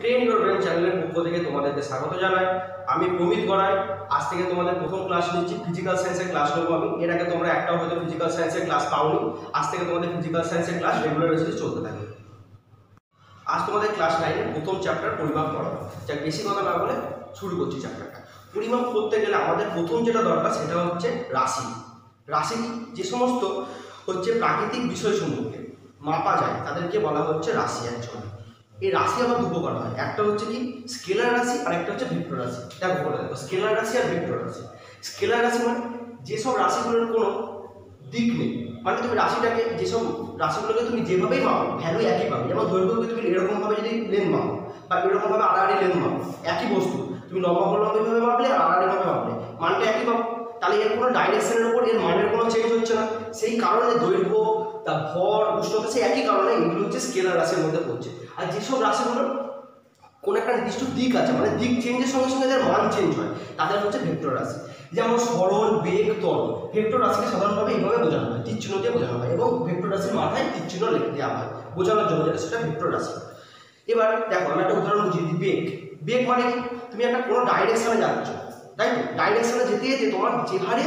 Train your brain চ্যানেলের পক্ষ থেকে তোমাদেরকে স্বাগত জানাই। আমি প্রমিত গড়াই। আজ থেকে তোমাদের প্রথম ক্লাস নিচ্ছি। ফিজিক্যাল সায়েন্সের ক্লাস নেব আমি। এর আগে তোমরা একটাও হয়তো ফিজিক্যাল সায়েন্সের ক্লাস পাওনি। আজ থেকে তোমাদের ফিজিক্যাল সায়েন্সের ক্লাস রেগুলার বেসিসে চলতে থাকে। আজ তোমাদের ক্লাস নাইনের প্রথম চ্যাপ্টার পরিমাপ করা। যা বেশি কথা না বলে শুরু করছি চ্যাপ্টারটা পরিমাপ করতে গেলে আমাদের প্রথম যেটা দরকার, সেটা হচ্ছে রাশি। রাশি যে সমস্ত হচ্ছে প্রাকৃতিক বিষয়সমূহকে মাপা যায়, তাদেরকে বলা হচ্ছে রাশি অ্যাকচুয়ালি এই রাশি আবার দু প্রকার হয়। একটা হচ্ছে কি, স্কেলার রাশি আর একটা হচ্ছে ভেক্টর রাশি। দেখো, বলে দেখো স্কেলার রাশি আর ভেক্টর রাশি। স্কেলার রাশি মানে যেসব রাশিগুলোর কোনো দিক নেই। মানে তুমি রাশিটাকে, যেসব রাশিগুলোকে তুমি যেভাবেই মাপো ভ্যালু একই পাবে। যেমন দৈর্ঘ্যকে তুমি এরকমভাবে যদি লেন মাপো বা এরকমভাবে আড়াআড়ি লেন মাপো একই বস্তু। তুমি লম্বা লম্বিভাবে মাপলে আর আড়াআড়িভাবে মাপলে মানটা একই পাবো। তাহলে এর কোনো ডাইরেকশনের উপর, এর মানের কোনো চেঞ্জ হচ্ছে না। সেই কারণে দৈর্ঘ্য তা ভর উষ্ণতা সেই একই কারণে এগুলো হচ্ছে স্কেলার রাশির মধ্যে পড়ছে। আর যেসব রাশিগুলো কোনো একটা নির্দিষ্ট দিক আছে মানে দিক চেঞ্জের সঙ্গে সঙ্গে যার মান চেঞ্জ হয়, তাদের হচ্ছে ভেক্টর রাশি। যেমন সরল, বেগ ত্বরণ ভেক্টর রাশিকে সাধারণভাবে এইভাবে বোঝানো হয়, তীর চিহ্ন দিয়ে বোঝানো হয় এবং ভেক্টর রাশির মাথায় তীর চিহ্ন লিখে দেওয়া হয়। বোঝানোর জন্য যেটা, সেটা ভেক্টর রাশি। এবার দেখো, আমি একটা উদাহরণ বুঝিয়ে দিই, বেগ। বেগ মানে কি? তুমি একটা কোনো ডাইরেকশনে যাচ্ছ, তাই তো? ডাইরেকশনে যেতে যেতে তোমার যে হারে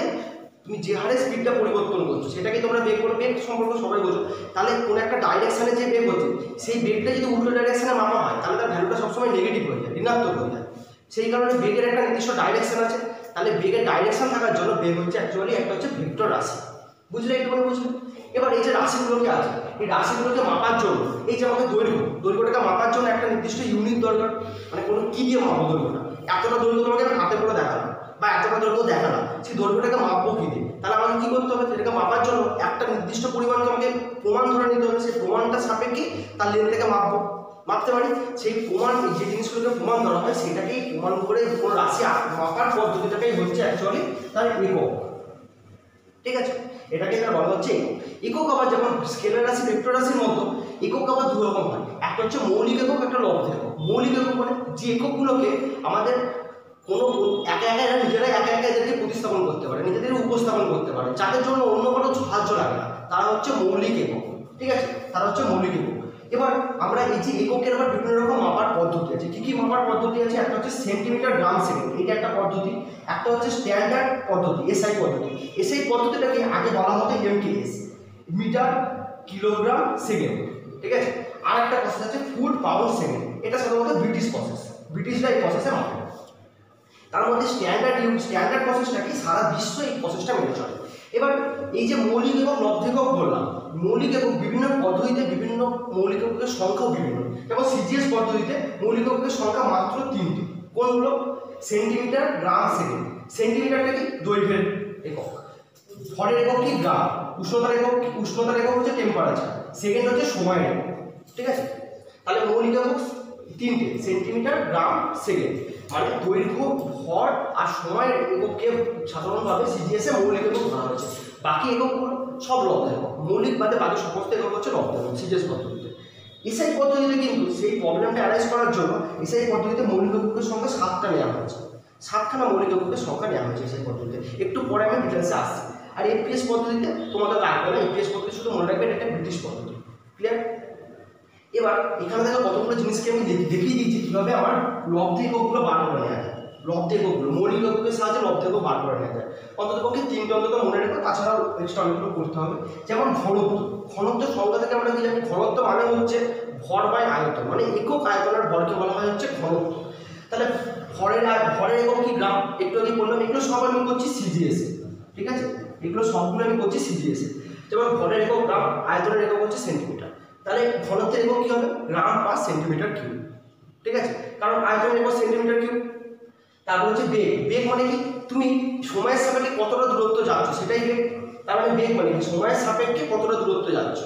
তুমি যে হারে স্পিডটা পরিবর্তন করছ, সেটাকে তোমরা বেগ করো বেগ সম্পর্কে সবাই বোঝো। তাহলে কোনো একটা ডাইরেকশানে যে বেগ হচ্ছে, সেই বেগটা যদি উল্টো ডাইরেকশানে মাপা হয়, তাহলে তার ভ্যালুটা সবসময় নেগেটিভ হয়ে যায়, ঋণাত্মক হয়ে যায়। সেই কারণে বেগের একটা নির্দিষ্ট ডাইরেকশান আছে। তাহলে বেগের ডাইরেকশন থাকার জন্য বেগ হচ্ছে অ্যাকচুয়ালি একটা হচ্ছে ভেক্টর রাশি। বুঝলে একটুখানি বুঝলে এবার এই যে রাশিগুলোকে আছে, এই রাশিগুলোকে মাপার জন্য, এই যে আমাদের দৈর্ঘ্য, দৈর্ঘ্যটাকে মাপার জন্য একটা নির্দিষ্ট ইউনিট দরকার। মানে কোনো কী দিয়ে মাপবো দৈর্ঘ্যটা? এতটা দৈর্ঘ্য তোমাকে হাতে করে এতটা দৈর্ঘ্য দেখালাম, সেই দৈর্ঘ্যটাকে মাপবো কী দিয়ে? তাহলে আমাকে কী করতে হবে? সেটাকে মাপার জন্য একটা নির্দিষ্ট পরিমাণকে আমাকে প্রমাণ ধরে নিতে হবে। সেই প্রমাণটা সাপেক্ষে তার লেনটাকে মাপবো। মাপতে পারি? সেই প্রমাণ, যে জিনিসগুলোকে প্রমাণ ধরা হয়, সেটাকেই প্রমাণ করে কোনো রাশি মাপার পদ্ধতিটাকেই হচ্ছে অ্যাকচুয়ালি তার একক ঠিক আছে? এটাকে এবার বলা হচ্ছে একক আবার যেমন স্কেলার রাশি, ভেক্টর রাশির মতো একক আবার দু রকম হয়। একটা হচ্ছে মৌলিক একক, একটা লব্ধ একক। মৌলিক একক মানে যে এককগুলোকে আমাদের কোনো একা একা নিজেরাই একা একা এদেরকে প্রতিস্থাপন করতে পারে, নিজেদের উপস্থাপন করতে পারে। যাদের জন্য অন্য কোনো সাহায্য লাগে না, তারা হচ্ছে মৌলিক একক, ঠিক আছে? তারা হচ্ছে মৌলিক একক। এবার আমরা এই যে এককের আবার বিভিন্ন রকম মাপার পদ্ধতি আছে। কী কী মাপার পদ্ধতি আছে? একটা হচ্ছে সেন্টিমিটার গ্রাম সেকেন্ড এটা একটা পদ্ধতি। একটা হচ্ছে স্ট্যান্ডার্ড পদ্ধতি, এসআই পদ্ধতি। এসআই পদ্ধতিটাকে আগে বলা হতো এমকেএস মিটার, কিলোগ্রাম, সেকেন্ড, ঠিক আছে? আর একটা প্রসেস আছে ফুট পাউন্ড সেকেন্ড এটা সাধারণত ব্রিটিশ প্রসেস ব্রিটিশরা এই প্রসেসে মাপে। তার মধ্যে স্ট্যান্ডার্ড ইউজ স্ট্যান্ডার্ড প্রসেসটা কি? সারা বিশ্ব এই প্রসেসটা মেনে চলে। এবার এই যে মৌলিক এবং লব্ধ একক বললাম, মৌলিক এবং বিভিন্ন পদ্ধতিতে বিভিন্ন মৌলিক এককের সংখ্যাও বিভিন্ন। যেমন সিজিএস পদ্ধতিতে মৌলিক এককের সংখ্যা মাত্র তিনটি। কোনগুলো? সেন্টিমিটার গ্রাম সেকেন্ড সেন্টিমিটারটা কি? দৈর্ঘ্যের একক। ভরের একক কি? গ্রাম উষ্ণতার একক? উষ্ণতার একক হচ্ছে টেম্পারেচার সেকেন্ড হচ্ছে সময়ের একক। ঠিক আছে? তাহলে মৌলিক একক তিনটে। সেন্টিমিটার গ্রাম সেকেন্ড মানে দৈর্ঘ্য, ভর আর সময়ের এককে সাধারণভাবে সিজিএসে মৌলিক একক ধরা হয়েছে। বাকি এককগুলো সব লব্ধ একক। মৌলিক বাদে বাকি সমস্ত একক হচ্ছে লব্ধ একক সিজিএস পদ্ধতিতে। এসআই পদ্ধতিতে কিন্তু সেই প্রবলেমটা অ্যারাইজ করার জন্য এসআই পদ্ধতিতে মৌলিক এককের সংখ্যা সাতটা নেওয়া হয়েছে। সাতখানা মৌলিক এককের সংখ্যা নেওয়া হয়েছে এসআই পদ্ধতিতে। একটু পরে আমি ডিটেলসে আসছি। আর এপিএস পদ্ধতিতে তোমাদের লাগবে না এপিএস পদ্ধতি শুধু মনে রাখবেন এটা ব্রিটিশ পদ্ধতি। ক্লিয়ার এবার এখানে দেখো কতগুলো জিনিসকে আমি দেখিয়ে দিচ্ছি কীভাবে আমার লব্ধ এককগুলো বার করে নেওয়া যায়। লব্ধ এককগুলো মৌলিক এককের সাহায্যে লব্ধ একক বার করে নেওয়া যায়। অন্তত পক্ষে তিনটে অন্তত মনে রেখো, তাছাড়াও এক্সট্রা অনেকগুলো করতে হবে। যেমন ঘনত্ব ঘনত্ব সংখ্যা থেকে আমরা কি জানি ঘনত্ব মানে হচ্ছে ভর বাই আয়তন মানে একক আয়তনের ভরকে বলা হয় হচ্ছে ঘনত্ব। তাহলে ভরের ভরের একক কি গ্রাম? একটু আগে বললাম, এগুলো সব আমি করছি সিজিএসে ঠিক আছে? এগুলো সবগুলো আমি করছি সিজিএসে যেমন ভরের একক গ্রাম, আয়তনের একক হচ্ছে সেন্টিমিটার তাহলে ঘনত্বের একক কী হবে? গ্রাম পার সেন্টিমিটার কিউব ঠিক আছে? কারণ আয়তনের একক সেন্টিমিটার কিউব তারপর হচ্ছে বেগ। বেগ মানে কি? তুমি সময়ের সাপেক্ষে কতটা দূরত্ব যাচ্ছ সেটাই বেগ। তার মানে বেগ মানে কি? সময়ের সাপেক্ষে কতটা দূরত্ব যাচ্ছ।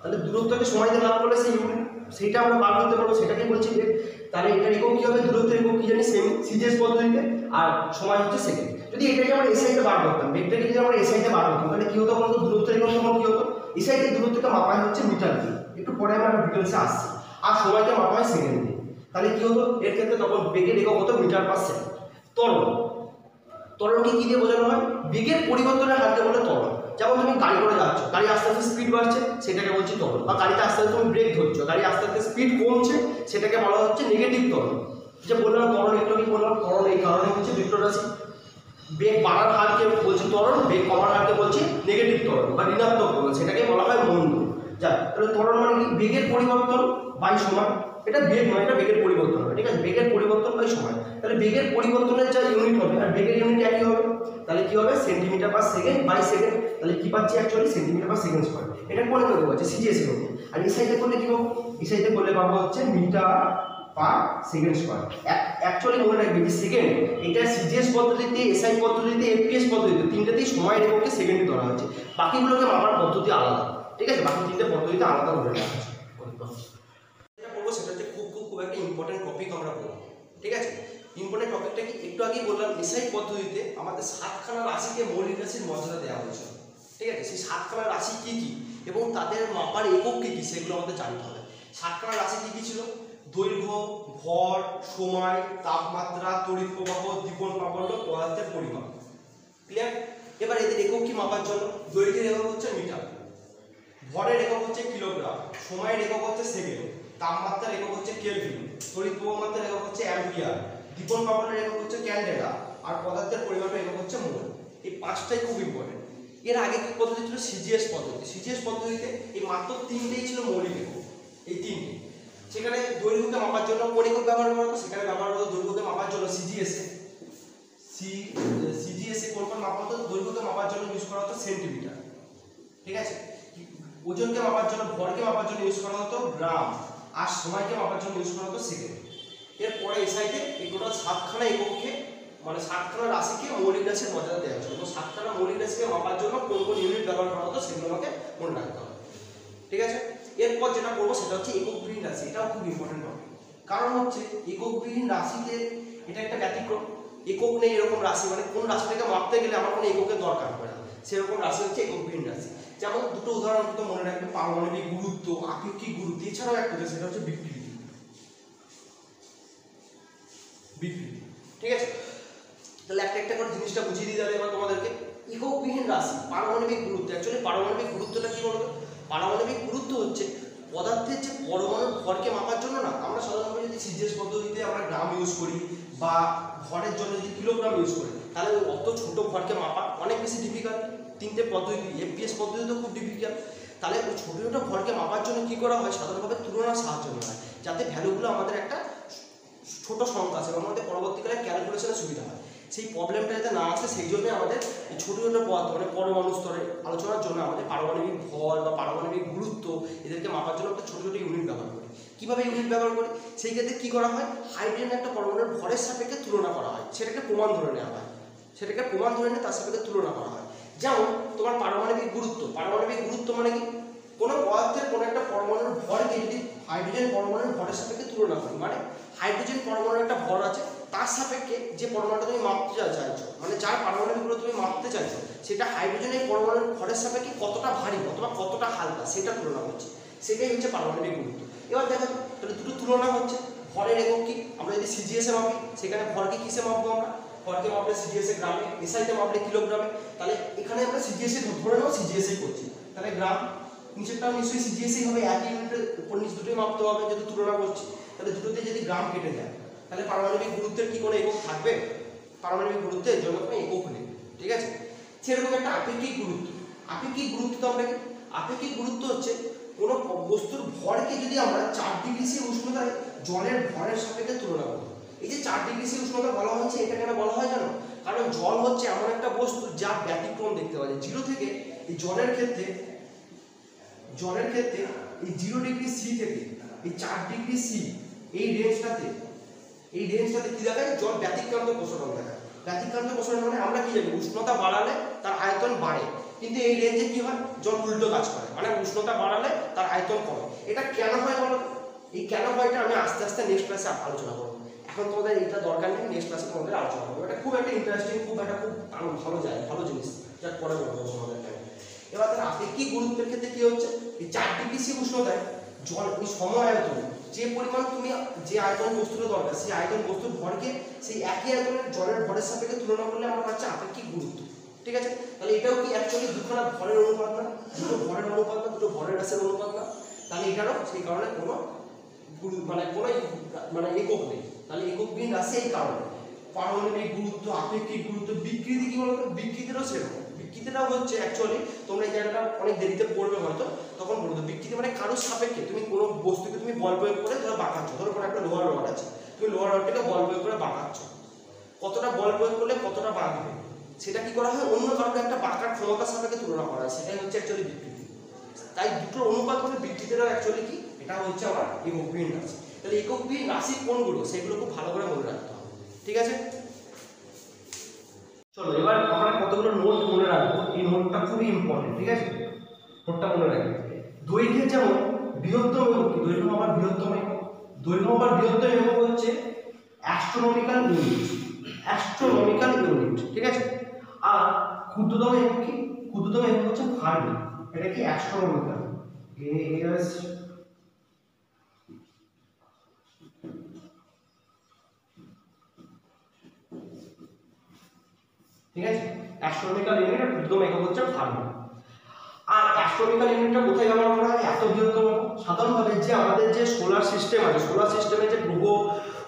তাহলে দূরত্বকে সময় দিয়ে লাভ করলে সেই ইউনিট সেইটা আমরা বার করতে পারব সেটাকে বলছি বেগ। তাহলে এটার একক কী হবে? দূরত্বের একক কী জানি? সেমি সিজিএস পদ্ধতিতে। আর সময় হচ্ছে সেকেন্ড যদি এটাকে আমরা এসআইতে বার করতাম, বেগটাকে যদি আমরা এসআইতে বার করতাম, তাহলে কী হতো বলতো? দূরত্বের একক তখন কী হতো? এসআইতে দূরত্বকে মাপা হচ্ছে মিটার দিয়ে একটু পরে আমরা ডিটেলসে আসছি। আর সময়কে মাপা হয় সেকেন্ড দিয়ে তাহলে কী হতো এর ক্ষেত্রে তখন বেগের একক হতো মিটার পার সেকেন্ড ত্বরণ ত্বরণকে কী দিয়ে বোঝানো হয়? বেগের পরিবর্তনের হারকে বলে ত্বরণ যেমন তুমি গাড়ি করে যাচ্ছ, গাড়ি আস্তে আস্তে স্পিড বাড়ছে, সেটাকে বলছি ত্বরণ বা গাড়িতে আস্তে আস্তে তুমি ব্রেক ধরছো, গাড়ি আস্তে আস্তে স্পিড কমছে, সেটাকে বলা হচ্ছে নেগেটিভ ত্বরণ যে বললাম ত্বরণ একটু কি বললাম? ত্বরণ এই কারণে হচ্ছে ভেক্টর রাশি। বেগ বাড়ার হারকে বলছি ত্বরণ বেগ কমার হারকে বলছি নেগেটিভ ত্বরণ বা ঋণাত্মক ত্বরণ সেটাকে বলা হয় মন্দ যা তাহলে ত্বরণ মানে কি? বেগের পরিবর্তন বাই সময় এটা বেগ নয়, এটা বেগের পরিবর্তন হবে, ঠিক আছে? বেগের পরিবর্তন বাই সময় তাহলে বেগের পরিবর্তনের যা ইউনিট হবে, আর বেগের ইউনিট একই হবে, তাহলে কি হবে? Centimetre per second by second তাহলে কি পাচ্ছি actually centimetre per second square এটা কোনে করতে পারছি? সিজিএস মধ্যে আর এই সাইডে করলে কি হবে এই সাইডে করলে পাবো হচ্ছে metre per second square actually মনে রাখবে যে সেকেন্ড এটা সিজিএস পদ্ধতিতে এসআই পদ্ধতিতে এফপিএস পদ্ধতিতে, তিনটেতেই সময় রেখকে সেকেন্ডে ধরা হয়েছে। বাকিগুলোকে মাপার পদ্ধতি আলাদা। ঠিক আছে, বাকি তিনটে পদ্ধতিতে আলাদা ধরে নেওয়া হয়েছে যেটা বলব সেটা হচ্ছে খুব খুব খুব একটা ইম্পর্টেন্ট টপিক আমরা বলব, ঠিক আছে? ইম্পর্টেন্ট টপিকটা কি? একটু আগেই বললাম এসআই পদ্ধতিতে আমাদের সাতখানা রাশিকে মৌলিক রাশির মর্যাদা দেওয়া হয়েছিল ঠিক আছে? সেই সাতখানা রাশি কী কী? এবং তাদের মাপার একক কী কী? সেগুলো আমাদের জানতে হবে। সাতখানা রাশি কী কী ছিল? দৈর্ঘ্য, ভর, সময়, তাপমাত্রা, তড়িৎ প্রবাহ দীপন প্রাবল্য পদার্থের পরিমাপ। ক্লিয়ার এবার এদের একক কি মাপার জন্য? দৈর্ঘ্যের একক হচ্ছে মিটার। ভরের একক হচ্ছে কিলোগ্রাম সময়ের একক হচ্ছে সেকেন্ড তাপমাত্রার একক হচ্ছে কেলভিন তড়িৎ প্রবাহমাত্রার একক হচ্ছে অ্যাম্পিয়ার দীপন পাবনের একক হচ্ছে ক্যান্ডেলা আর পদার্থের পরিমাপের একক হচ্ছে মোল। এই পাঁচটাই খুব ইম্পর্টেন্ট এর আগে কি পদ্ধতি ছিল? সিজিএস পদ্ধতি। সিজিএস পদ্ধতিতে এই মাত্র তিনটেই ছিল মৌলিক একক। এই তিনটে। সেখানে দৈর্ঘ্যকে মাপার জন্য কোন ব্যবহার করা সেখানে ব্যবহার হতো দৈর্ঘ্যকে মাপার জন্য সিজিএস এ। সি সিজিএস এ কোন কোন মাপা হতো দৈর্ঘ্যকে মাপার জন্য ইউজ করা হতো সেন্টিমিটার ঠিক আছে? ওজনকে মাপার জন্য, ভরকে মাপার জন্য ইউজ করা হতো গ্রাম, আর সময়কে মাপার জন্য ইউজ করা হতো সেকেন্ড এরপরে এই সাইডে এই টোটাল সাতখানা এককে মানে সাতখানা রাশিকে মৌলিক রাশির মর্যাদা দেওয়া হয়েছিল তো সাতখানা মৌলিক রাশিকে মাপার জন্য কোন কোন ইউনিট ব্যবহার করা হতো সেগুলো আমাকে মনে রাখতে হবে। ঠিক আছে? এরপর যেটা করব সেটা হচ্ছে এককবিহীন রাশি। এটাও খুব ইম্পর্টেন্ট টপিক কারণ হচ্ছে এককবিহীন রাশিতে এটা একটা ব্যতিক্রম। একক নেই এরকম রাশি। মানে কোন রাশিটাকে মাপতে গেলে আমার কোনো এককের দরকার পড়ে না। সেরকম রাশি হচ্ছে এককবিহীন রাশি। যেমন দুটো উদাহরণ তো মনে রাখবে পারমাণবিক গুরুত্ব, আপেক্ষিক গুরুত্ব, এছাড়াও একটা সেটা হচ্ছে বিকৃতি। বিকৃতি। ঠিক আছে? তাহলে একটা একটা করে জিনিসটা বুঝিয়ে দিয়ে যাবে এবার তোমাদেরকে। এককবিহীন রাশি, পারমাণবিক গুরুত্ব। অ্যাকচুয়ালি পারমাণবিক গুরুত্বটা কি বলতো? পারমাণবিক গুরুত্ব হচ্ছে পদার্থের যে পরমাণুর ভরকে মাপার জন্য না, আমরা সাধারণত যদি সিজিএস পদ্ধতিতে আমরা গ্রাম ইউজ করি বা ভরের জন্য যদি কিলোগ্রাম ইউজ করি, তাহলে অত ছোট ভরকে মাপা অনেক বেশি ডিফিকাল্ট তিনটে পদ্ধতি এফপিএস পদ্ধতিতেও খুব ডিফিকাল্ট তাহলে ওই ছোটো ছোটো ভরকে মাপার জন্য কী করা হয়? সাধারণভাবে তুলনার সাহায্য নেওয়া হয়, যাতে ভ্যালুগুলো আমাদের একটা ছোট সংখ্যা আছে এবং আমাদের পরবর্তীকালে ক্যালকুলেশনের সুবিধা হয়। সেই প্রবলেমটা যাতে না আসে, সেই জন্য আমাদের এই ছোটো ছোটো পদ মানে পরমাণু স্তরে আলোচনার জন্য আমাদের পারমাণবিক ভর বা পারমাণবিক গুরুত্ব এদেরকে মাপার জন্য একটা ছোটো ছোটো ইউনিট ব্যবহার করি। কীভাবে ইউনিট ব্যবহার করি? সেই ক্ষেত্রে কী করা হয়? হাইড্রোজেন একটা পরমাণুর ভরের সাপেক্ষে তুলনা করা হয়। সেটাকে প্রমাণ ধরে নেওয়া হয়। সেটাকে প্রমাণ ধরে নিয়ে তার সাপেক্ষে তুলনা করা হয়। যেমন তোমার পারমাণবিক গুরুত্ব। পারমাণবিক গুরুত্ব মানে কি? কোনো পদার্থের কোনো একটা পরমাণুর ভরকে যদি হাইড্রোজেন পরমাণুর ভরের সাপেক্ষে তুলনা করি মানে হাইড্রোজেন পরমাণুর একটা ভর আছে, তার সাপেক্ষে যে পরমাণুটা তুমি মাপতে চাইছো মানে যার পারমাণবিকগুলো তুমি মাপতে চাইছো, সেটা হাইড্রোজেনের পরমাণুর ভরের সাপেক্ষে কতটা ভারী অথবা কতটা হালকা, সেটা তুলনা করছে। সেটাই হচ্ছে পারমাণবিক গুরুত্ব। এবার দেখো, তাহলে দুটো তুলনা হচ্ছে। ভরের একক কি? আমরা যদি সিজিএস মাপি, সেখানে ভরকে কিসে মাপবো আমরা? ভরকে মাপলে সিজিএস এ গ্রামে এসআইতে মাপলে কিলোগ্রামে। তাহলে এখানে আমরা সিজিএস এ ধরে নেব সিজিএস এ করছি। তাহলে গ্রাম নিচেরটাও নিশ্চয়ই সিজিএস এ হবে, একই ইউনিটের উপর নিচ দুটোই মাপতে হবে যেহেতু তুলনা করছি। তাহলে দুটোতে যদি গ্রাম কেটে যায়, তাহলে পারমাণবিক গুরুত্বের কি কোনো একক থাকবে? পারমাণবিক গুরুত্বের জন্য কোনো একক নেই, ঠিক আছে? সেরকম একটা আপেক্ষিক গুরুত্ব। আপেক্ষিক গুরুত্ব তো আমরা আপেক্ষিক গুরুত্ব হচ্ছে কোনো বস্তুর ভরকে যদি আমরা চার ডিগ্রি সি উষ্ণতায় জলের ভরের সাপেক্ষে তুলনা করি এই যে চার ডিগ্রি সি উষ্ণতা বলা হচ্ছে এটা কেন বলা হয় জানো? কারণ জল হচ্ছে এমন একটা বস্তু যা ব্যতিক্রম দেখতে পাওয়া যায়। জিরো থেকে এই জলের ক্ষেত্রে জলের ক্ষেত্রে এই জিরো ডিগ্রি সি থেকে, এই চার ডিগ্রি সি, এই রেঞ্জটাতে এই রেঞ্জটাতে কি দেখায়? জল ব্যতিক্রান্ত প্রসারণ দেখায়। ব্যতিক্রান্ত প্রসারণ মানে আমরা কি জানি? উষ্ণতা বাড়ালে তার আয়তন বাড়ে। কিন্তু এই রেঞ্জে কি হয়? জল উল্টো কাজ করে। মানে উষ্ণতা বাড়ালে তার আয়তন কমে। এটা কেন হয় বলো? এই কেন হয় এটা আমি আস্তে আস্তে নেক্সট ক্লাসে আলোচনা করব। এখন তোমাদের এটা দরকার নেই নেক্সট ক্লাসে তোমাদের আলোচনা করব এটা খুব একটা ইন্টারেস্টিং খুব একটা খুব ভালো যায় ভালো জিনিস। যা পরে বলব তোমাদের টাইমে এবার তার আপেক্ষিক গুরুত্বের ক্ষেত্রে কি হচ্ছে? চার ডিগ্রি সি উষ্ণতায় জল সম আয়তন, যে পরিমাণ তুমি যে আয়তন বস্তুর দরকার, সেই আয়তন বস্তুর ভরকে সেই একই আয়তনের জলের ভরের সাপেক্ষে তুলনা করলে আমরা পাচ্ছি আপেক্ষিক গুরুত্ব। ঠিক আছে? তাহলে এটাও কি অ্যাকচুয়ালি দুখানা ভরের অনুপাত না? দুটো ভরের অনুপাত না? দুটো ভরের রাশির অনুপাত না? তাহলে এটারও সেই কারণে কোনো মানে কোনো মানে একক নেই। তাহলে এককবিহীন রাশি এই কারণে। পারমাণবিক গুরুত্ব, আপেক্ষিক গুরুত্ব, বিকৃতি কি বলতো? বিকৃতিটাও সেরকম। বিকৃতিটাও হচ্ছে অ্যাকচুয়ালি তোমরা এই জায়গাটা অনেক দেরিতে পড়বে হয়তো, তখন বলতো বিকৃতি মানে কারোর সাপেক্ষে। তুমি কোনো বস্তুকে তুমি বল প্রয়োগ করে ধরো বাঁকাচ্ছ। ধরো কোনো একটা লোহার রড আছে। তুমি লোহার রডটাকে বল প্রয়োগ করে বাঁকাচ্ছ। কতটা বল প্রয়োগ করলে কতটা বাঁকবে? সেটা কি করা হয়? অন্য কারণে একটা বাঁকার ক্ষমতার সাপেক্ষে তুলনা করা হয়। সেটাই হচ্ছে অ্যাকচুয়ালি বিকৃতি। তাই দুটোর অনুপাত হলে বিকৃতিটাও অ্যাকচুয়ালি কি? এটা হচ্ছে আমার এককবিহীন রাশি। তাহলে এককবিহীন রাশি কোনগুলো সেগুলো খুব ভালো করে মনে রাখতে হবে। ঠিক আছে? চলো, এবার আমরা কতগুলো নোট মনে রাখব? এই নোটটা খুবই ইম্পর্টেন্ট ঠিক আছে? নোটটা মনে রাখবে। দৈর্ঘ্যের যেমন বৃহত্তম একক দৈর্ঘ্য আমার বৃহত্তম একক দৈর্ঘ্য আমার বৃহত্তম একক হচ্ছে অ্যাস্ট্রোনমিক্যাল ইউনিট অ্যাস্ট্রোনমিক্যাল ইউনিট ঠিক আছে? আর ক্ষুদ্রতম একক কি? ক্ষুদ্রতম একক হচ্ছে ফার্মি এটা কি? অ্যাস্ট্রোনমিক্যাল এস ঠিক আছে? অ্যাস্ট্রোনমিক্যাল ইউনিট আর একক হচ্ছে ফার্মি আর অ্যাস্ট্রোনমিক্যাল ইউনিটটা কোথায় ব্যবহার করা হয়? এত বৃহত্তম। সাধারণভাবে যে আমাদের যে সোলার সিস্টেম আছে সোলার সিস্টেমে যে গ্রহ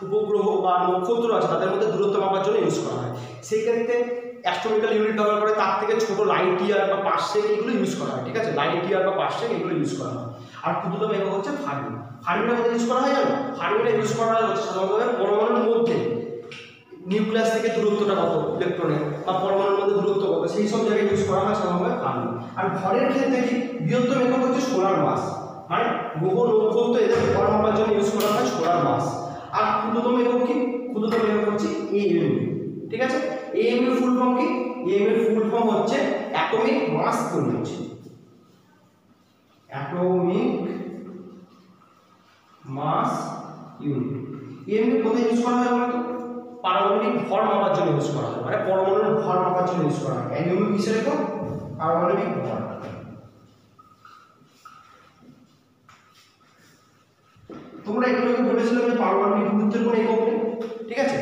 উপগ্রহ বা নক্ষত্র আছে, তাদের মধ্যে দূরত্ব মাপার জন্য ইউজ করা হয়। সেই ক্ষেত্রে অ্যাস্ট্রোনমিক্যাল ইউনিট ব্যবহার করে তার থেকে ছোট লাইট ইয়ার বা পার্সেক এগুলো ইউজ করা হয়, ঠিক আছে? লাইট ইয়ার বা পার্সেক এগুলো ইউজ করা হয়। আর ক্ষুদ্রতম একক হচ্ছে ফার্মি ফার্মিটা কোথায় ইউজ করা হয় জানো? ফার্মিটা ইউজ করা হয় হচ্ছে সাধারণভাবে পরমাণুর মধ্যে। নিউক্লিয়াস থেকে দূরত্বটা কত? ইলেকট্রনের বা পরমাণুর মধ্যে দূরত্ব কত? সেই সব জায়গায় ইউজ করা হয় সাধারণভাবে ফার্মি আর ভরের ক্ষেত্রে কি বৃহত্তম একক হচ্ছে সোলার মাস মানে গ্রহ নক্ষত্র এদের ভর মাপার জন্য ইউজ করা হয় সোলার মাস আর ক্ষুদ্রতম একক কি? ক্ষুদ্রতম একক হচ্ছে এএম ঠিক আছে? এএম এর ফুল ফর্ম কি? এএম এর ফুল ফর্ম হচ্ছে atomic mass unit atomic mass unit AM এর কোথায় ইউজ করা হয় বলতো? পারমাণবিক ভর মাপার জন্য ইউজ করা হয়। মানে পরমাণুর ভর মাপার জন্য ইউজ করা হয়। অ্যানিউমিক কিসের একক? পারমাণবিক ভর। তোমরা একটু আগে বলেছিলাম যে পারমাণবিক গুরুত্বের কোনো একক নেই? ঠিক আছে?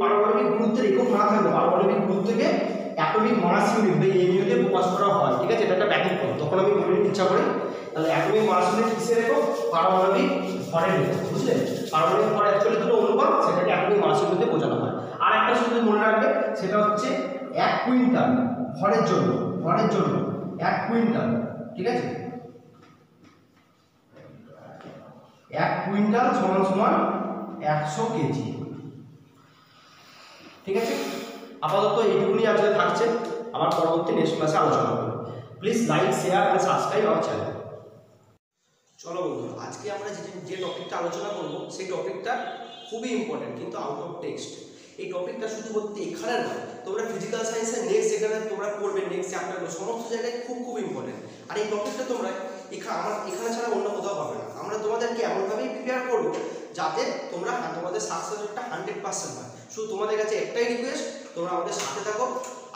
পারমাণবিক গুরুত্বের একক না থাকলে পারমাণবিক গুরুত্বকে অ্যাটমিক মাস ইউনিট বা এমইউ দিয়ে প্রকাশ করা হয়। ঠিক আছে? এটা একটা ব্যতিক্রম তখন আমি বলে ইচ্ছা করি। তাহলে অ্যাটমিক মাস ইউনিট কিসের একক? পারমাণবিক ভরের একক। বুঝলে? পারমাণবিক ভর অ্যাকচুয়ালি দুটো অনুপাত সেটাকে অ্যাটমিক মাস ইউনিট দিয়ে বোঝানো হয় আর একটা শুধু মনে রাখবে, সেটা হচ্ছে এক কুইন্টাল ভরের জন্য ভরের জন্য এক কুইন্টাল, ঠিক আছে? এক কুইন্টাল সমান সমান একশো কেজি, ঠিক আছে? আপাতত এইটুকুনি আজকে থাকছে, আবার পরবর্তী নেক্সট ক্লাসে আলোচনা করব। Please like share and subscribe আমার চ্যানেল চলো বন্ধু, আজকে আমরা যে টপিকটা আলোচনা করব, সেই টপিকটা খুবই ইম্পর্টেন্ট কিন্তু আউট অফ টেক্সট এই টপিকটা শুধু বলতে এখানে নয়, তোমরা ফিজিক্যাল সায়েন্সের নেক্সট যেখানে তোমরা পড়বে নেক্সট চ্যাপ্টারগুলো সমস্ত জায়গায় খুব খুব ইম্পর্টেন্ট আর এই টপিকটা তোমরা এখানে আমার, এখানে ছাড়া অন্য কোথাও পাবে না। আমরা তোমাদেরকে এমনভাবেই প্রিপেয়ার করব যাতে তোমরা তোমাদের সাকসেস রেটটা হান্ড্রেড পার্সেন্ট হয়। শুধু তোমাদের কাছে একটাই রিকোয়েস্ট তোমরা আমাদের সাথে থাকো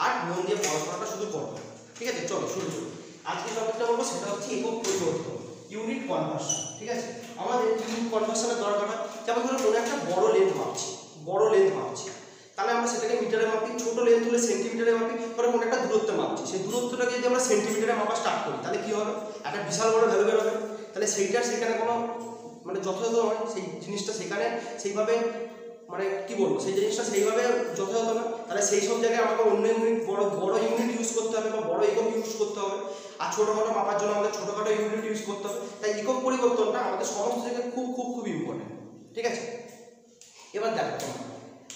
আর মন দিয়ে পড়াশোনাটা শুধু করো। ঠিক আছে? চলো শুরু করো। আজকে টপিকটা বলব, সেটা হচ্ছে একক পরিবর্তন ইউনিট কনভার্সন ঠিক আছে? আমাদের কিছু কনভার্সনের দরকার হয়। যেমন ধরো কোনো একটা বড় লেন্থ মাপছি, বড় লেন্থ মাপছি। তাহলে আমরা সেটাকে মিটারে মাপি, ছোট লেন্থ হলে সেন্টিমিটারে মাপি, পরে কোনো একটা দূরত্ব মাপছি। সেই দূরত্বটাকে যদি আমরা সেন্টিমিটারে মাপা স্টার্ট করি, তাহলে কী হবে? একটা বিশাল বড় ভ্যালু বেরোবে। তাহলে সেইটার সেখানে কোনো মানে যথাযথ হয়, সেই জিনিসটা সেখানে সেইভাবে মানে কি বলব, সেই জিনিসটা সেইভাবে যথাযথ না। তাহলে সেই সব জায়গায় আমাকে অন্য ইউনিট বড় বড় ইউনিট ইউজ করতে হবে বা বড় একক ইউজ করতে হবে। আর ছোটোখাটো মাপার জন্য আমাদের ছোটোখাটো ইউনিট ইউজ করতে হবে। তাই একক পরিবর্তনটা আমাদের সমস্ত জায়গায় খুব খুব খুব ইম্পর্টেন্ট ঠিক আছে? এবার দেখো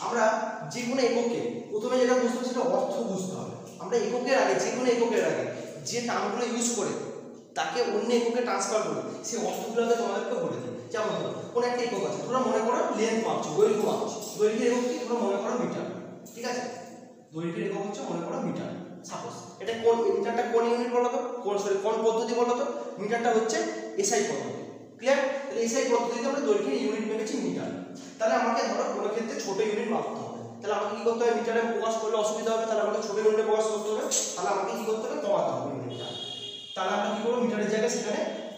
আমরা যে কোনো এককে প্রথমে যেটা বুঝতে হবে সেটা অর্থ বুঝতে হবে। আমরা এককের আগে, যে কোনো এককের আগে যে টার্মগুলো ইউজ করে, তাকে অন্য এককে ট্রান্সফার করি, সেই অর্থগুলোকে তোমাদেরকে বলে দিই। যেমন ধরো কোনো একটা একক আছে তোমরা মনে করো লেন্থ মাপছো দৈর্ঘ্য মাপছো দৈর্ঘ্যের একক কি? তোমরা মনে করো মিটার ঠিক আছে? দৈর্ঘ্যের একক হচ্ছে মনে করো মিটার সাপোজ এটা কোন মিটারটা কোন ইউনিট বলো তো? কোন সরি কোন পদ্ধতি বলো তো? মিটারটা হচ্ছে এসআই পদ্ধতি। ক্লিয়ার তাহলে এসআই পদ্ধতিতে আমরা দৈর্ঘ্যের ইউনিট মেপেছি মিটার তাহলে আমাকে ধরো কোনো ক্ষেত্রে ছোট ইউনিট মাপতে হবে। তাহলে আমাকে কি করতে হবে? মিটারে প্রকাশ করলে অসুবিধা হবে। তাহলে আমাকে ছোট ইউনিটে প্রকাশ করতে হবে। তাহলে আমাকে কি করতে হবে?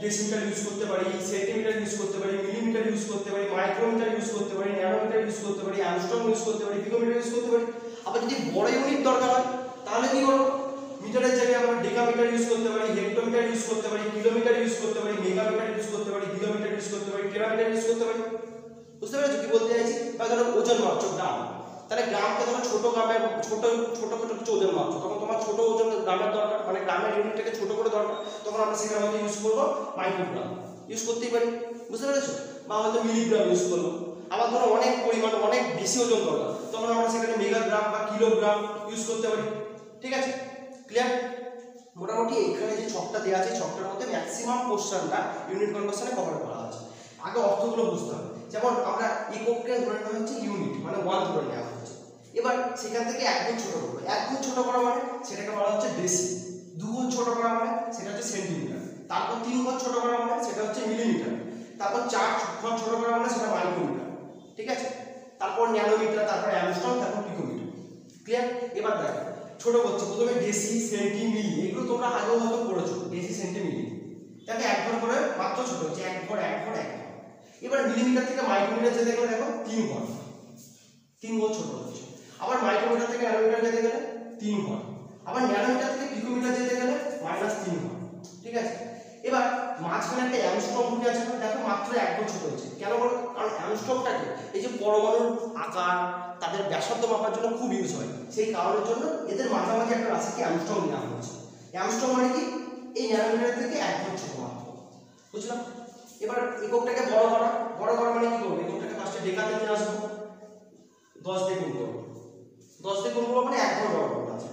ডেসিমিটার ইউজ করতে পারি সেন্টিমিটার ইউজ করতে পারি মিলিমিটার ইউজ করতে পারি মাইক্রোমিটার ইউজ করতে পারি ন্যানোমিটার ইউজ করতে পারি অ্যাংস্ট্রম ইউজ করতে পারি পিকোমিটার ইউজ করতে পারি আবার যদি বড় ইউনিট দরকার হয় তাহলে কি করব মিটারের জায়গায় আমরা ডেকামিটার ইউজ করতে পারি হেক্টোমিটার ইউজ করতে পারি কিলোমিটার ইউজ করতে পারি মেগামিটার ইউজ করতে পারি কিলোমিটার ইউজ করতে পারি টেরামিটার ইউজ করতে পারি বুঝতে পেরেছ কি বলতে চাইছি বা ধরো ওজন মাপছো গ্রাম তাহলে গ্রামকে ধরো ছোট গ্রামে ছোট ছোট ছোট কিছু ওজন মাপছো তখন তোমার ছোট ওজন গ্রামের দরকার মানে গ্রামের ইউনিটটাকে ছোট করে দরকার, তখন আমরা সেখানে হয়তো ইউজ করব মাইক্রোগ্রাম ইউজ করতেই পারি। বুঝতে পেরেছ? বা হয়তো মিলিগ্রাম ইউজ করব। আবার ধরো অনেক পরিমাণ, অনেক বেশি ওজন দরকার। তখন আমরা সেখানে মেগাগ্রাম বা কিলোগ্রাম ইউজ করতে পারি। ঠিক আছে? ক্লিয়ার মোটামুটি এখানে যে ছকটা দেওয়া আছে ছকটার মধ্যে ম্যাক্সিমাম কোশ্চেনটা ইউনিট কনভার্সনে কভার করা আছে আগে অর্থগুলো বুঝতে হবে। যেমন আমরা এককে ধরে নেওয়া হচ্ছে ইউনিট মানে ওয়ান ধরে নেওয়া এবার সেখান থেকে এক গুণ ছোট করব। এক গুণ ছোট করা মানে সেটাকে বলা হচ্ছে ডেসি দু গুণ ছোট করা মানে সেটা হচ্ছে সেন্টিমিটার তারপর তিন গুণ ছোট করা মানে সেটা হচ্ছে মিলিমিটার তারপর চার গুণ ছোট করা মানে সেটা মাইক্রোমিটার ঠিক আছে? তারপর ন্যানোমিটার তারপর অ্যামস্ট্রং তারপর পিকোমিটার ক্লিয়ার এবার দেখো, ছোট করছি, প্রথমে ডেসি সেন্টি মিলি এগুলো তোমরা আগেও হয়তো পড়েছো ডেসি সেন্টি মিলি তাকে এক ঘর করে মাত্র ছোট হচ্ছে এক ঘর এক ঘর এক ঘর। এবার মিলিমিটার থেকে মাইক্রোমিটার যেতে গেলে দেখো, তিন ঘর। তিন ঘর ছোট হচ্ছে আবার মাইক্রোমিটার থেকে ন্যানোমিটার যেতে গেলে তিন ঘর আবার ন্যানোমিটার থেকে পিকোমিটার যেতে গেলে মাইনাস তিন ঘর ঠিক আছে? এবার মাঝখানে একটা অ্যামস্ট্রং ঢুকে আছে দেখো মাত্র এক ঘর ছোট হচ্ছে কেন বলো? কারণ অ্যামস্ট্রংটাকে এই যে পরমাণুর আকার, তাদের ব্যাসার্ধ মাপার জন্য খুব ইউজ হয়। সেই কারণের জন্য এদের মাঝামাঝি একটা রাশিকে অ্যামস্ট্রং নেওয়া হচ্ছে। অ্যামস্ট্রং মানে কি? এই ন্যানোমিটার থেকে এক ঘর ছোট মাত্র বুঝলাম? এবার এককটাকে বড় করা। বড় করা মানে কি করব? এককটাকে ফার্স্টে ডেকাতে নিয়ে আসব। দশ দিয়ে গুণ করব দশ দিয়ে গুণ করব মানে এক ঘর বড় করব আছে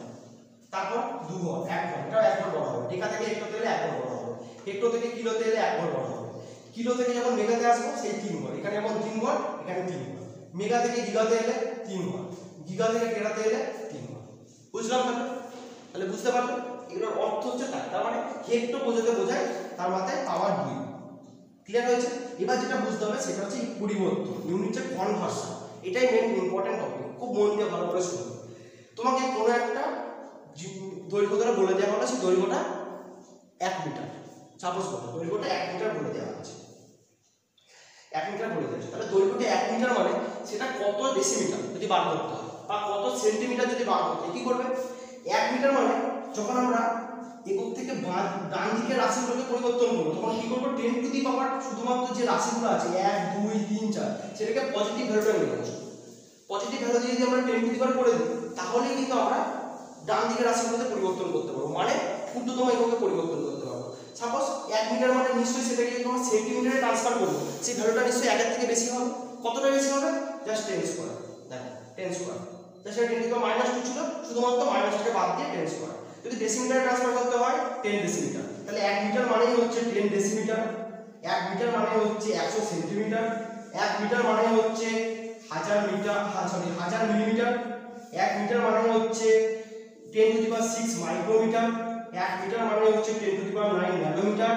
তারপর দু ঘর, এক ঘর, এটাও এক ঘর বড় হবে। ডেকা থেকে হেক্টো তেলে এক ঘর বড় হবে। হেক্টো থেকে কিলো তেলে এক ঘর বড় হবে। কিলো থেকে যখন মেগাতে আসব, সেই তিন ঘর। এখানে যেমন তিন ঘর, এখানে তিন ঘর। মেগা থেকে গিগাতে এলে তিন ঘর। গিগা থেকে টেরাতে এলে তিন ঘর। বুঝলাম তাহলে তাহলে বুঝতে পারলে? এগুলোর অর্থ হচ্ছে তাই। তার মানে হেক্টো বোঝাতে বোঝায়, তার মাথায় পাওয়ার দুই ক্লিয়ার হয়েছে? এবার যেটা বুঝতে হবে, সেটা হচ্ছে পরিবর্তন ইউনিটের কনভার্সন এটাই মেন ইম্পর্টেন্ট টপিক খুব মন দিয়ে ভালো করে শুনবে তোমাকে কোনো একটা দৈর্ঘ্য ধরে বলে দেওয়া হলো, সেই দৈর্ঘ্যটা এক মিটার সাপোজ করো, দৈর্ঘ্যটা এক মিটার বলে দেওয়া আছে এক মিটার বলে দিয়েছে তাহলে দৈর্ঘ্যটা এক মিটার মানে সেটা কত ডেসিমিটার যদি বার করতে হয়? বা কত সেন্টিমিটার যদি বার করতে হয়, কি করবে? এক মিটার মানে যখন আমরা একক থেকে ডান দিকের রাশিগুলোকে পরিবর্তন করব তখন কি করব? টেন টু দি পাওয়ার শুধুমাত্র যে রাশিগুলো আছে, এক, দুই, তিন, চার, সেটাকে পজিটিভ ভ্যালুটা নিয়ে আসব পজিটিভ ভ্যালু যদি আমরা টেন টু দি পাওয়ার করে দিই, তাহলেই কিন্তু আমরা ডান দিকের রাশিগুলোতে পরিবর্তন করতে পারব। মানে ক্ষুদ্রতম এককে পরিবর্তন করতে পারব। সাপোজ এক মিটার মানে নিশ্চয়ই সেটাকে যদি আমরা সেন্টিমিটারে ট্রান্সফার করব সেই ভ্যালুটা নিশ্চয়ই একের থেকে বেশি হবে। কতটা বেশি হবে? জাস্ট টেন স্কোয়ার দেখো টেন স্কোয়ার জাস্ট টেন থেকে মাইনাস টু ছিল, শুধুমাত্র মাইনাসটাকে বাদ দিয়ে টেন স্কোয়ার যদি ডেসিমিটারে ট্রান্সফার করতে হয় টেন ডেসিমিটার তাহলে এক মিটার মানেই হচ্ছে টেন ডেসিমিটার এক মিটার মানে হচ্ছে একশো সেন্টিমিটার এক মিটার মানে হচ্ছে হাজার মিটার সরি হাজার মিলিমিটার এক মিটার মানে হচ্ছে ten to the power micrometre এক মিটার মানে হচ্ছে ten to the power nine nanometre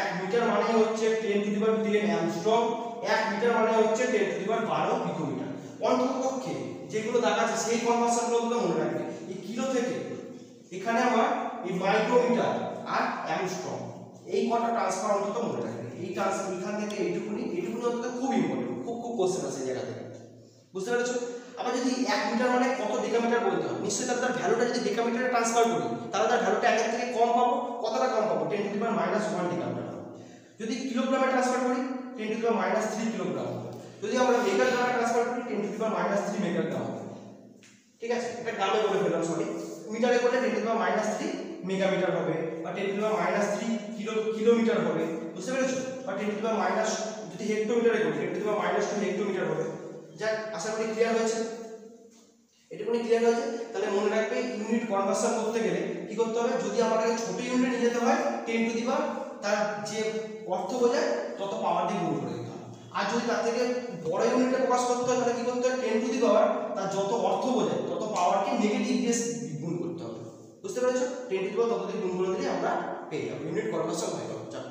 এক মিটার মানে হচ্ছে ten to the power ten angstrom এক মিটার মানে হচ্ছে টেন টু দি পাওয়ার বারো পিকোমিটার অন্ততপক্ষে যেগুলো দেখা আছে সেই কনভার্সনগুলো মনে রাখবে। এই কিলো থেকে এখানে আমার এই মাইক্রোমিটার আর অ্যামস্ট্রং এই কটা ট্রান্সফার অন্তত মনে রাখবে। এই ট্রান্স এখান থেকে এইটুকুনি এইটুকুনি অন্তত খুব ইম্পর্টেন্ট খুব খুব কোশ্চেন আছে জায়গা থেকে। বুঝতে পেরেছ? আবার যদি এক মিটার মানে কত ডেকামিটার বলতে হবে নিশ্চয়ই তার ভ্যালুটা যদি ডেকামিটারে ট্রান্সফার করি, তাহলে তার ভ্যালুটা একের থেকে কম পাবো। কতটা কম পাবো? Ten to the power minus one decametre যদি কিলোগ্রামে ট্রান্সফার করি ten to the power minus three kilogram যদি আমরা মেগাগ্রামে ট্রান্সফার করি ten to the power minus three হবে ঠিক আছে? এটা গ্রামে বলে ফেললাম সরি মিটারে করলে ten to power minus three megametre হবে বা ten to minus three kilo kilometre হবে, বুঝতে পেরেছ? বা টেন টু পাওয়ার মাইনাস যদি হেক্টোমিটারে করি ten to power minus two hectometre হবে। যাক, আশা করি ক্লিয়ার হয়েছে। এটুকুনি ক্লিয়ার হয়েছে? তাহলে মনে রাখবে ইউনিট কনভার্সন করতে গেলে কি করতে হবে? যদি আমাকে ছোট ইউনিট নিয়ে যেতে হয় টেন টু দি পাওয়ার তার যে অর্থ বোঝায়, তত পাওয়ার দিয়ে গুণ করে দিতে হবে। আর যদি তার থেকে বড় ইউনিটে প্রকাশ করতে হয়, তাহলে কি করতে হবে টেন টু দি পাওয়ার তার যত অর্থ বোঝায়, তত পাওয়ারকে নেগেটিভ দিয়ে বুঝতে পেরেছ? টেন টু দি পাওয়ার তত দিয়ে গুণ করে দিলে আমরা পেয়ে যাব। ইউনিট কনভার্সন হয়ে যাবে।